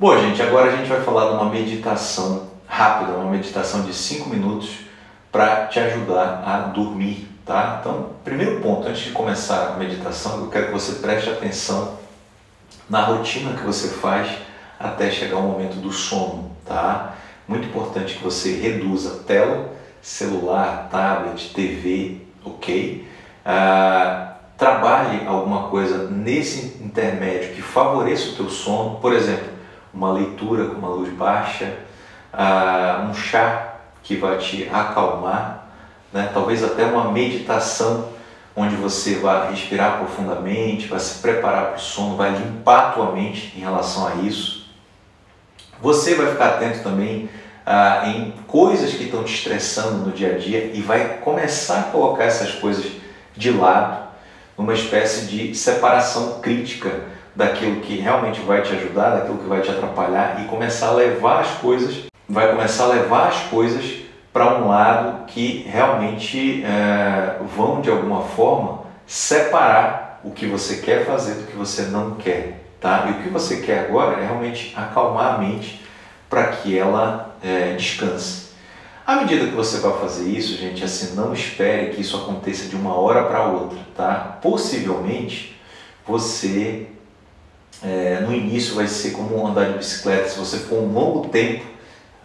Bom, gente, agora a gente vai falar de uma meditação rápida, uma meditação de 5 minutos para te ajudar a dormir, tá? Então, primeiro ponto, antes de começar a meditação, eu quero que você preste atenção na rotina que você faz até chegar o momento do sono, tá? Muito importante que você reduza tela, celular, tablet, TV, ok? Ah, trabalhe alguma coisa nesse intermédio que favoreça o teu sono, por exemplo, uma leitura com uma luz baixa, uh, um chá que vai te acalmar, né? talvez até uma meditação onde você vai respirar profundamente, vai se preparar para o sono, vai limpar a tua mente em relação a isso. Você vai ficar atento também uh, em coisas que estão te estressando no dia a dia e vai começar a colocar essas coisas de lado, numa espécie de separação crítica daquilo que realmente vai te ajudar, daquilo que vai te atrapalhar e começar a levar as coisas, vai começar a levar as coisas para um lado que realmente é, vão de alguma forma separar o que você quer fazer do que você não quer, tá? E o que você quer agora é realmente acalmar a mente para que ela é, descanse. À medida que você vai fazer isso, gente, assim, não espere que isso aconteça de uma hora para outra, tá? Possivelmente você é, no início vai ser como andar de bicicleta. Se você for um longo tempo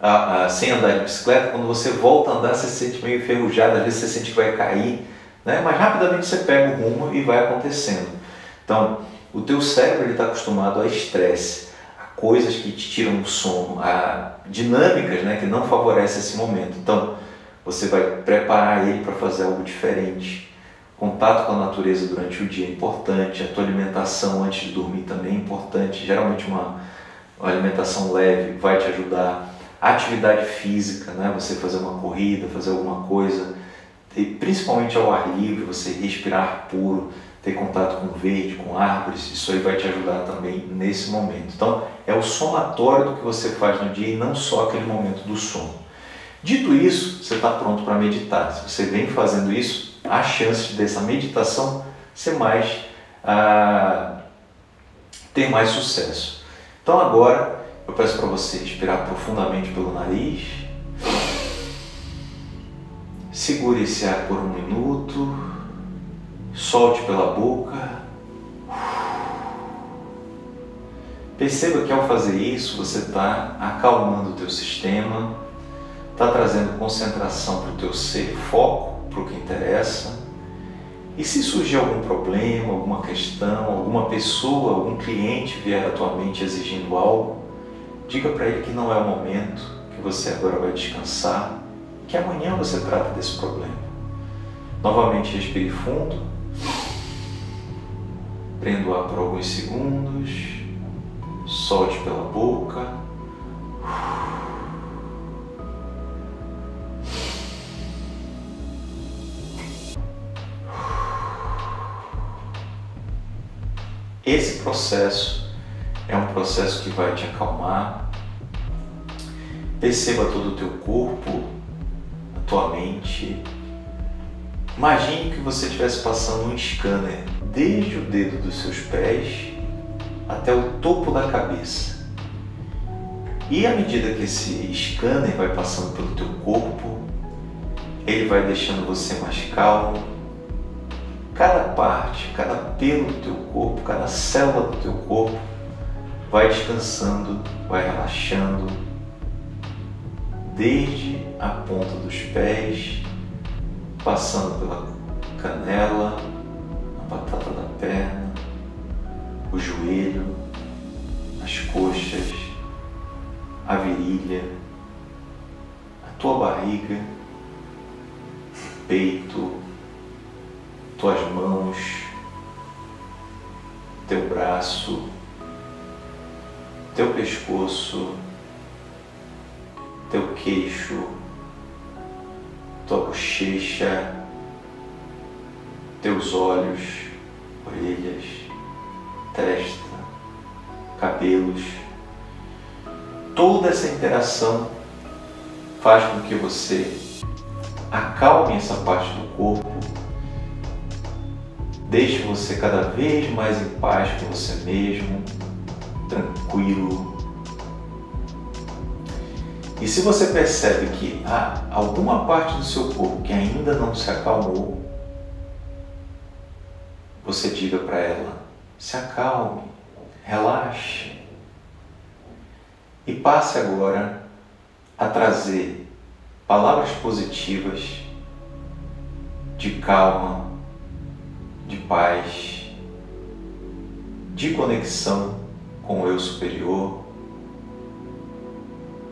a, a, sem andar de bicicleta, quando você volta a andar, você se sente meio enferrujado, às vezes você sente que vai cair, né? mas rapidamente você pega o rumo e vai acontecendo. Então, o teu cérebro está acostumado a estresse, a coisas que te tiram o sono, a dinâmicas né, que não favorecem esse momento. Então, você vai preparar ele para fazer algo diferente. Contato com a natureza durante o dia é importante, a tua alimentação antes de dormir também é importante. Geralmente uma, uma alimentação leve vai te ajudar. atividade física, né? você fazer uma corrida, fazer alguma coisa, e principalmente ao ar livre, você respirar puro, ter contato com verde, com árvores, isso aí vai te ajudar também nesse momento. Então, é o somatório do que você faz no dia e não só aquele momento do sono. Dito isso, você está pronto para meditar. Se você vem fazendo isso, a chance dessa meditação ser mais ah, ter mais sucesso. Então agora eu peço para você respirar profundamente pelo nariz. Segure esse ar por um minuto. Solte pela boca. Perceba que ao fazer isso você está acalmando o teu sistema, está trazendo concentração para o teu ser, foco para o que interessa. E se surgir algum problema, alguma questão, alguma pessoa, algum cliente vier à tua mente exigindo algo, diga para ele que não é o momento, que você agora vai descansar, que amanhã você trata desse problema. Novamente respire fundo, prenda o ar por alguns segundos, solte pela boca. Esse processo é um processo que vai te acalmar. Perceba todo o teu corpo, a tua mente. Imagine que você estivesse passando um scanner desde o dedo dos seus pés até o topo da cabeça. E à medida que esse scanner vai passando pelo teu corpo, ele vai deixando você mais calmo, cada parte, cada pelo do teu corpo, cada célula do teu corpo vai descansando, vai relaxando, desde a ponta dos pés, passando pela canela, a batata da perna, o joelho, as coxas, a virilha, a tua barriga, peito, tuas teu pescoço, teu queixo, tua bochecha, teus olhos, orelhas, testa, cabelos. Toda essa interação faz com que você acalme essa parte do corpo Deixe você cada vez mais em paz com você mesmo, tranquilo, E se você percebe que há alguma parte do seu corpo que ainda não se acalmou, você diga para ela: se acalme, relaxe. E passe agora a trazer palavras positivas de calma, de paz, de conexão com o eu superior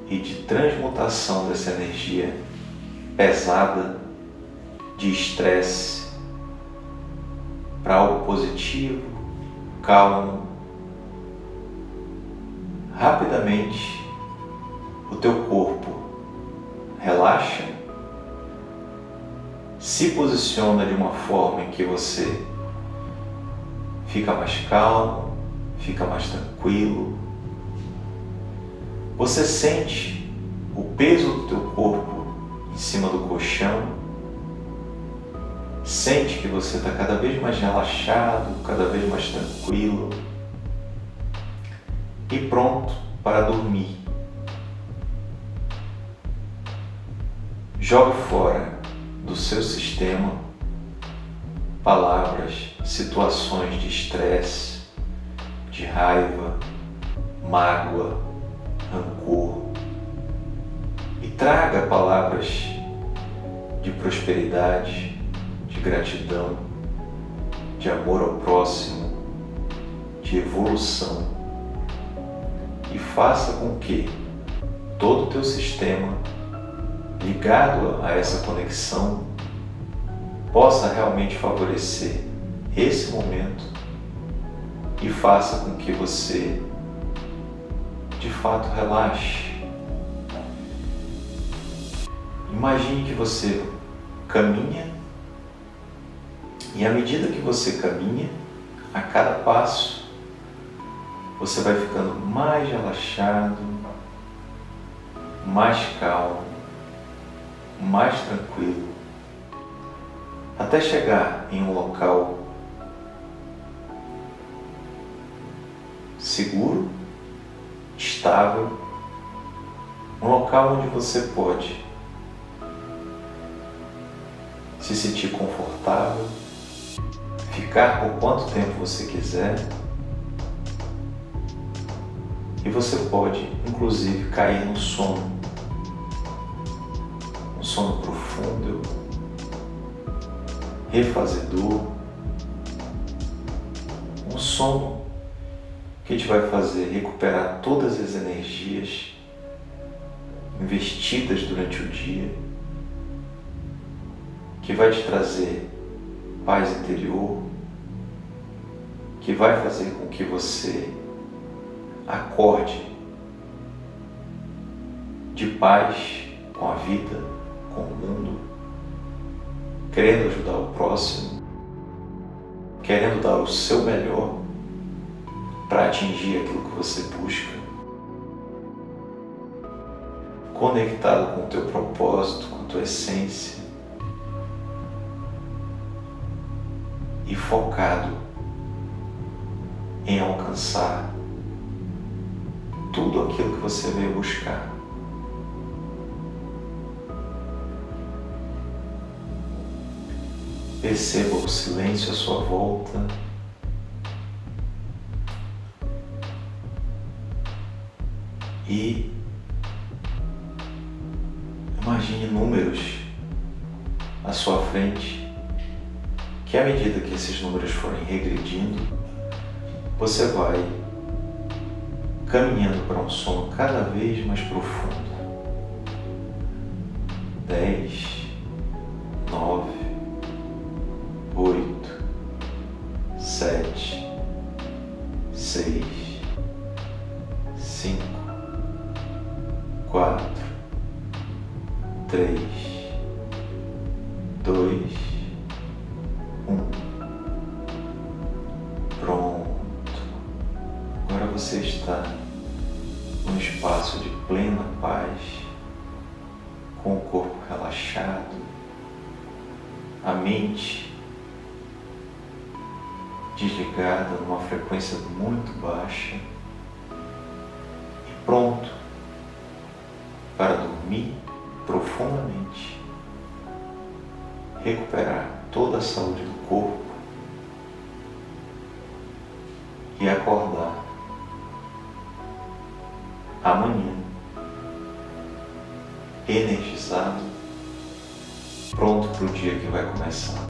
e de transmutação dessa energia pesada de estresse para algo positivo, calmo. Rapidamente o teu corpo relaxa, se posiciona de uma forma em que você fica mais calmo, fica mais tranquilo, você sente o peso do teu corpo em cima do colchão. Sente que você está cada vez mais relaxado, cada vez mais tranquilo e pronto para dormir. Jogue fora do seu sistema palavras, situações de estresse, de raiva, mágoa, rancor. E traga palavras de prosperidade, de gratidão, de amor ao próximo, de evolução. E faça com que todo o teu sistema ligado a essa conexão possa realmente favorecer esse momento e faça com que você de fato relaxe. Imagine que você caminha e à medida que você caminha, a cada passo, você vai ficando mais relaxado, mais calmo, mais tranquilo, até chegar em um local seguro estável, um local onde você pode se sentir confortável, ficar por quanto tempo você quiser. E você pode, inclusive, cair no sono. Um sono profundo, refazedor. Um sono que te vai fazer? Recuperar todas as energias investidas durante o dia, que vai te trazer paz interior, que vai fazer com que você acorde de paz com a vida, com o mundo, querendo ajudar o próximo, querendo dar o seu melhor para atingir aquilo que você busca, conectado com o teu propósito, com a tua essência e focado em alcançar tudo aquilo que você veio buscar. Perceba o silêncio à sua volta. E imagine números à sua frente, que à medida que esses números forem regredindo, você vai caminhando para um sono cada vez mais profundo. Dez, nove, oito, sete, seis, cinco quatro, três, dois, um. Pronto. Agora você está num espaço de plena paz, com o corpo relaxado, a mente desligada numa frequência muito baixa e pronto dormir profundamente, recuperar toda a saúde do corpo e acordar amanhã energizado, pronto para o dia que vai começar.